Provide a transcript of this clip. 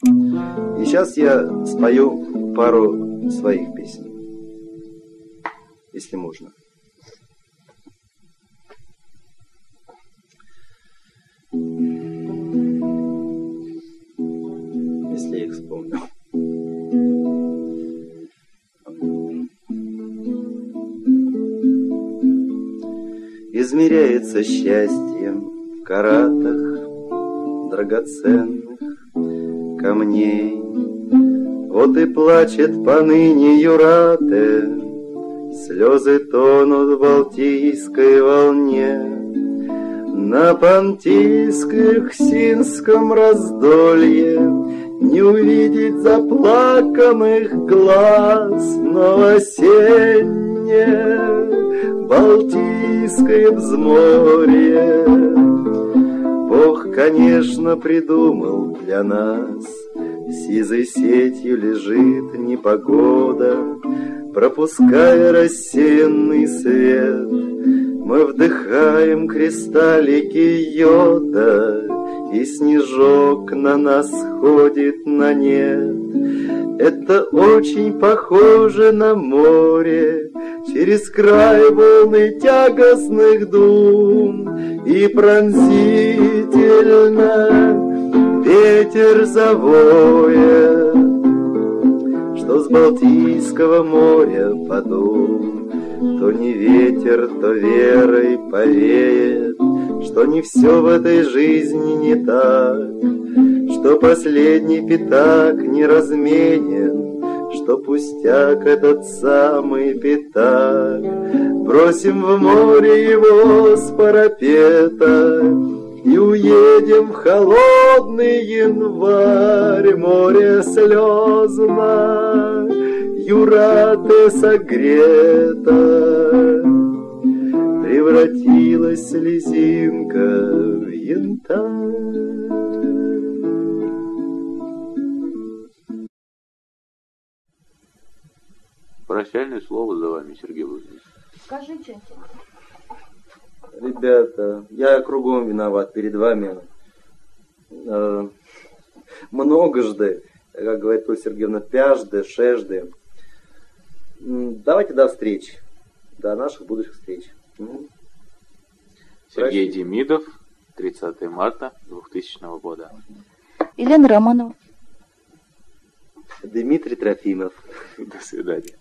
И сейчас я спою пару своих песен, если можно. Если их вспомню. Измеряется счастьем в каратах драгоценных камней. Вот и плачет поныне Юрате, Слезы тонут в Балтийской волне. На Понтийско-Хсинском раздолье Не увидеть заплаканных глаз, Но осеннее Балтийское взморье Бог, конечно, придумал для нас. Сизой сетью лежит непогода Пропуская рассеянный свет. Мы вдыхаем кристаллики йода И снежок на нас ходит на нет. Это очень похоже на море. Через край волны тягостных дум. И пронзительно ветер завоет что с Балтийского моря подул, То не ветер, то верой повеет, Что не все в этой жизни не так, Что последний пятак не разменен, Что пустяк этот самый пятак. Бросим в море его с парапета, и уедем в холодный январь, море слезно, Юра, ты согрета. Превратилась слезинка в янтарь. Прощальное слово за вами, Сергей Владимирович. Скажи что-нибудь. Ребята, я кругом виноват перед вами. Э, многожды, как говорит Пуля Сергеевна, пяжды, шежды. Давайте до встречи. До наших будущих встреч. М. Сергей. Демидов, 30 марта 2000 года. Елена Романова. Дмитрий Трофимов. До свидания.